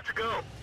Let's go.